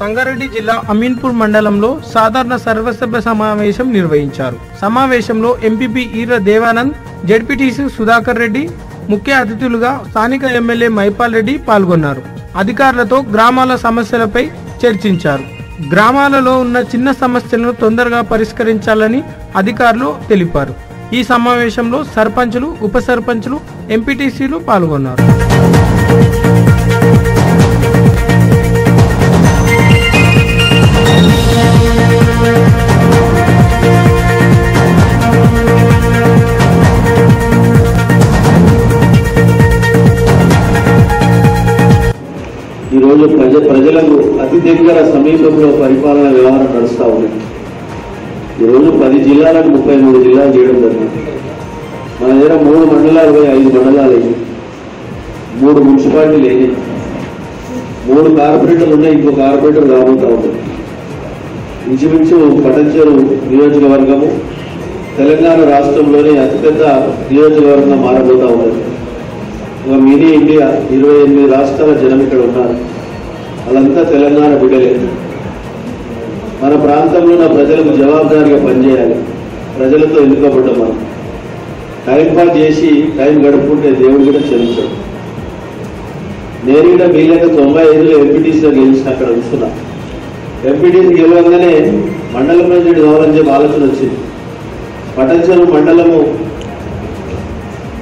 సంగారెడ్డి జిల్లా అమీన్పూర్ మండలంలో సాధారణ సర్వసభ్య సమావేశం నిర్వహించారు. సమావేశంలో ఎంపీపీ ఈర దేవానంద్ జడ్పీటీసీ సుధాకర్ రెడ్డి ముఖ్య అతిథులుగా స్థానిక ఎమ్మెల్యే మైపాల్ రెడ్డి పాల్గొన్నారు. అధికారులతో గ్రామాల సమస్యలపై చర్చించారు. గ్రామాలలో ఉన్న చిన్న సమస్యలను తొందరగా పరిష్కరించాలని అధికారులు తెలిపారు. ఈ సమావేశంలో సర్పంచులు ఉప సర్పంచులు ఎంపీటీసీలు పాల్గొన్నారు. రోజు ప్రజ ప్రజలకు అతి దగ్గర సమీపంలో పరిపాలన వ్యవహారం నడుస్తూ ఉంది. ఈరోజు పది జిల్లాలకు ముప్పై మూడు జిల్లాలు చేయడం జరిగింది. మన దగ్గర మూడు మండలాలు పోయి ఐదు మండలాలు అయ్యాయి మూడు మున్సిపాలిటీలు అయ్యాయి మూడు కార్పొరేటర్లు ఉన్నాయి ఇంకో కార్పొరేటర్ రాబోతా ఉంది. ఇంచుమించు పటంచెరు నియోజకవర్గము తెలంగాణ రాష్ట్రంలోనే అతిపెద్ద నియోజకవర్గంగా మారబోతా ఉంది. ఒక మినీ ఇండియా ఇరవై ఎనిమిది రాష్ట్రాల జనం ఇక్కడ ఉన్నారు. వాళ్ళంతా తెలంగాణ బిడ్డలే. మన ప్రాంతంలో ఉన్న ప్రజలకు జవాబుదారీగా పనిచేయాలి. ప్రజలతో ఎన్నుకోబడ్డం మనం టైం పాస్ చేసి టైం గడుపుకుంటే దేవుడు కూడా చెల్లించాడు నేను కూడా వీళ్ళక తొంభై ఐదులో ఎంపీటీసీలో గెలిచిన అక్కడ ఉంచుకున్నా ఎంపీటీసీ గెలవంగానే మండలం ప్రెసిడెంట్ కావాలని చెప్పి ఆలోచన వచ్చింది. పటంచెరు మండలము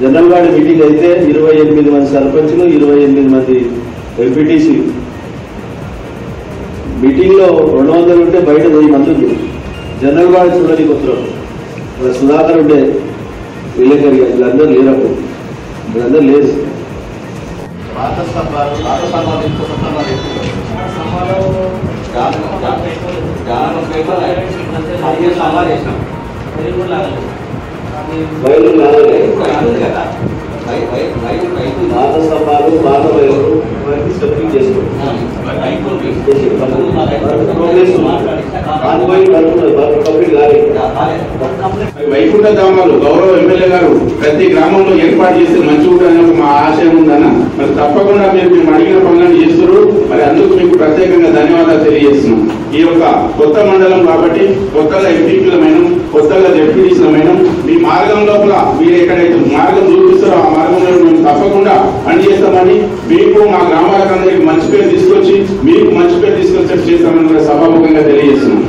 జనరల్ వార్డు మీటింగ్ అయితే ఇరవై ఎనిమిది మంది సర్పంచ్లు ఇరవై ఎనిమిది మంది ఎంపీటీసీలు మీటింగ్లో రెండు వందలు ఉంటే బయట వెయ్యి మంది ఉంది జనరల్ వార్డు చూడడానికి వస్తున్నాం ఇక్కడ సుధాకర్ ఉండే. విలేకరి వీళ్ళందరూ లేరప్పుడు. వీళ్ళందరూ లేరు. పాత స్తంభాలు పాత స్తంభాలు ఎక్కువ. ఎక్కువ వేసినాం. బయలు కదా పాత పాత బయలు స్టెప్పింగ్ వైకుంఠ ధామాలు గౌరవ ఎమ్మెల్యే గారు ప్రతి గ్రామంలో ఏర్పాటు చేస్తే మంచి ఉంటుందని ఒక మా ఆశయం ఉందన్న. మరి తప్పకుండా మీరు మేము అడిగిన పనులను చేస్తున్నారు. మరి అందుకు మీకు ప్రత్యేకంగా ధన్యవాదాలు తెలియజేస్తున్నాం. ఈ యొక్క కొత్త మండలం కాబట్టి కొత్తగా ఎంపీపీలమైన కొత్తగా డెప్యూటీస్లమైన మీ మార్గం లోపల మీరు ఎక్కడైతే మార్గం చూపిస్తారో ఆ మార్గంలో మేము తప్పకుండా పనిచేస్తామని మీకు మా గ్రామాలకు అందరికి మీకు మంచి పేరు తీసుకొచ్చేట్టు చేస్తామని కూడా సభాముఖంగా తెలియజేస్తున్నాం.